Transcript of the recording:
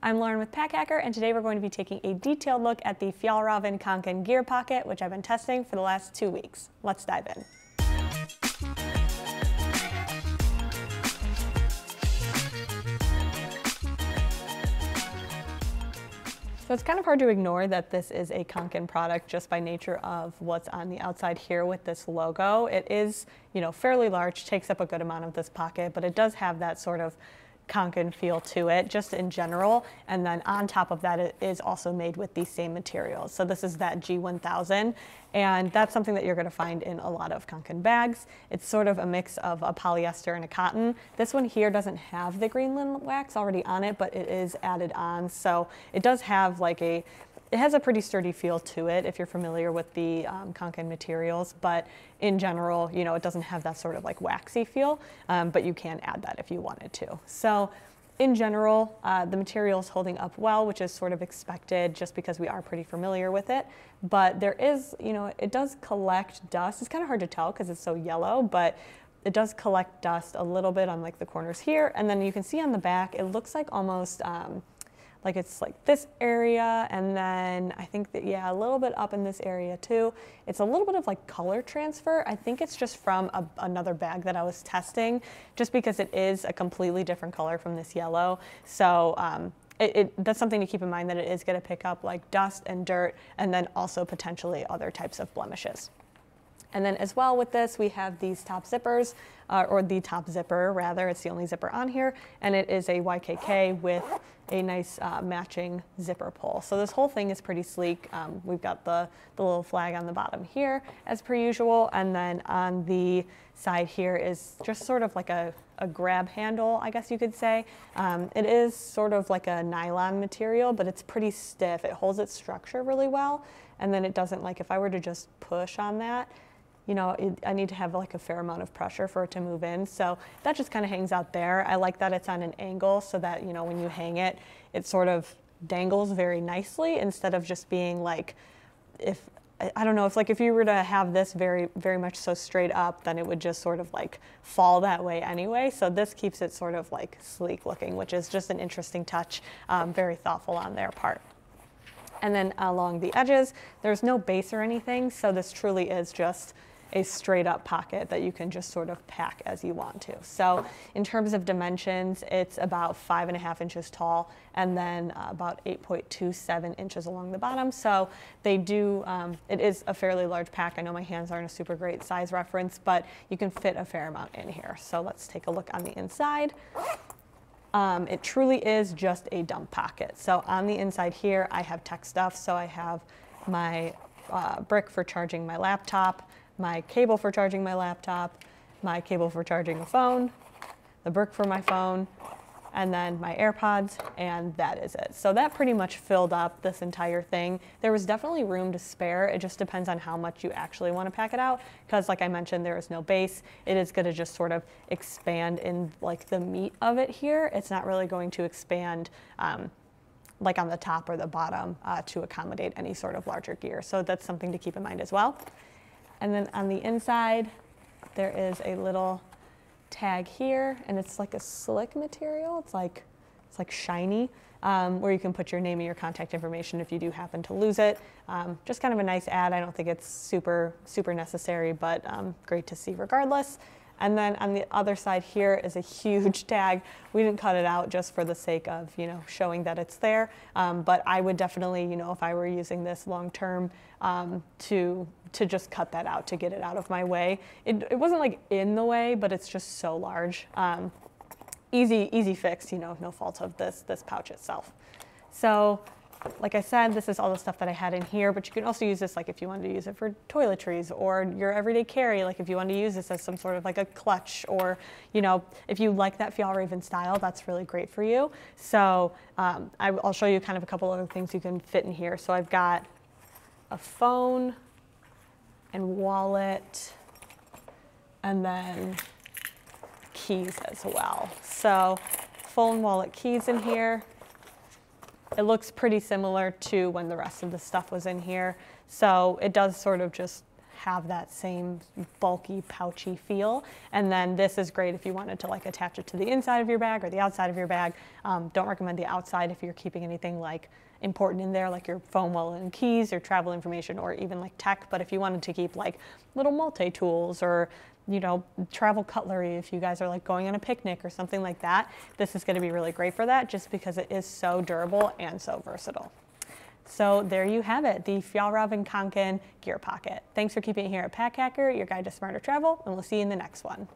I'm Lauren with Pack Hacker, and today we're going to be taking a detailed look at the Fjällräven Kanken Gear Pocket, which I've been testing for the last two weeks. Let's dive in. So it's kind of hard to ignore that this is a Kanken product just by nature of what's on the outside here with this logo. It is, you know, fairly large, takes up a good amount of this pocket, but it does have that sort of Kanken feel to it, just in general. And then on top of that, it is also made with these same materials. So this is that G1000, and that's something that you're gonna find in a lot of Kanken bags. It's sort of a mix of a polyester and a cotton. This one here doesn't have the Greenland wax already on it, but it is added on. So it does have like a it has a pretty sturdy feel to it if you're familiar with the um, materials, but in general, you know, it doesn't have that sort of like waxy feel, um, but you can add that if you wanted to. So in general, uh, the material is holding up well, which is sort of expected just because we are pretty familiar with it. But there is, you know, it does collect dust. It's kind of hard to tell because it's so yellow, but it does collect dust a little bit on like the corners here. And then you can see on the back, it looks like almost, um, like it's like this area and then I think that, yeah, a little bit up in this area too. It's a little bit of like color transfer. I think it's just from a, another bag that I was testing just because it is a completely different color from this yellow. So um, it, it, that's something to keep in mind that it is going to pick up like dust and dirt and then also potentially other types of blemishes. And then as well with this, we have these top zippers, uh, or the top zipper rather, it's the only zipper on here, and it is a YKK with a nice uh, matching zipper pull. So this whole thing is pretty sleek. Um, we've got the, the little flag on the bottom here as per usual, and then on the side here is just sort of like a, a grab handle, I guess you could say. Um, it is sort of like a nylon material, but it's pretty stiff. It holds its structure really well, and then it doesn't like, if I were to just push on that, you know, it, I need to have like a fair amount of pressure for it to move in. So that just kind of hangs out there. I like that it's on an angle so that, you know, when you hang it, it sort of dangles very nicely instead of just being like, if, I don't know, if like if you were to have this very, very much so straight up, then it would just sort of like fall that way anyway. So this keeps it sort of like sleek looking, which is just an interesting touch, um, very thoughtful on their part. And then along the edges, there's no base or anything, so this truly is just a straight up pocket that you can just sort of pack as you want to. So in terms of dimensions, it's about five and a half inches tall and then uh, about 8.27 inches along the bottom. So they do, um, it is a fairly large pack. I know my hands aren't a super great size reference, but you can fit a fair amount in here. So let's take a look on the inside. Um, it truly is just a dump pocket. So on the inside here, I have tech stuff. So I have my uh, brick for charging my laptop my cable for charging my laptop, my cable for charging a phone, the brick for my phone, and then my AirPods, and that is it. So that pretty much filled up this entire thing. There was definitely room to spare. It just depends on how much you actually want to pack it out, because like I mentioned, there is no base. It is going to just sort of expand in like the meat of it here. It's not really going to expand um, like on the top or the bottom uh, to accommodate any sort of larger gear. So that's something to keep in mind as well. And then on the inside, there is a little tag here, and it's like a slick material. It's like, it's like shiny, um, where you can put your name and your contact information if you do happen to lose it. Um, just kind of a nice ad. I don't think it's super, super necessary, but um, great to see regardless. And then on the other side here is a huge tag. We didn't cut it out just for the sake of, you know, showing that it's there. Um, but I would definitely, you know, if I were using this long term um, to to just cut that out to get it out of my way. It, it wasn't like in the way, but it's just so large. Um, easy, easy fix, you know, no fault of this, this pouch itself. So like I said, this is all the stuff that I had in here, but you can also use this like if you wanted to use it for toiletries or your everyday carry, like if you wanted to use this as some sort of like a clutch or, you know, if you like that Fjällräven style, that's really great for you. So um, I, will show you kind of a couple other things you can fit in here. So I've got a phone and wallet and then keys as well. So phone, wallet, keys in here. It looks pretty similar to when the rest of the stuff was in here. So it does sort of just have that same bulky, pouchy feel. And then this is great if you wanted to like attach it to the inside of your bag or the outside of your bag. Um, don't recommend the outside if you're keeping anything like important in there, like your phone wallet and keys, your travel information, or even like tech. But if you wanted to keep like little multi tools or you know, travel cutlery if you guys are like going on a picnic or something like that. This is going to be really great for that just because it is so durable and so versatile. So there you have it, the Fjallraven Kanken Gear Pocket. Thanks for keeping it here at Pack Hacker, your guide to smarter travel, and we'll see you in the next one.